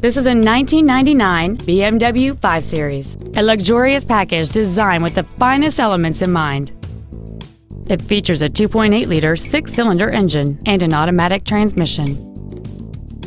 This is a 1999 BMW 5 Series, a luxurious package designed with the finest elements in mind. It features a 2.8-liter six-cylinder engine and an automatic transmission.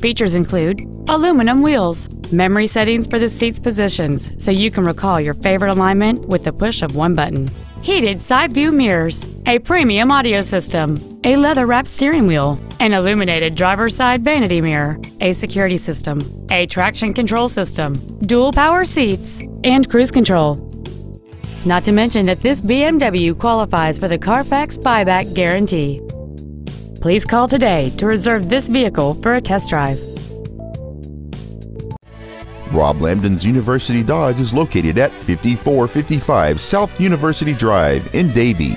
Features include aluminum wheels, memory settings for the seat's positions so you can recall your favorite alignment with the push of one button, heated side view mirrors, a premium audio system, a leather-wrapped steering wheel, an illuminated driver's side vanity mirror, a security system, a traction control system, dual power seats, and cruise control. Not to mention that this BMW qualifies for the Carfax buyback guarantee. Please call today to reserve this vehicle for a test drive. Rob Lambdin's University Dodge is located at 5455 South University Drive in Davie.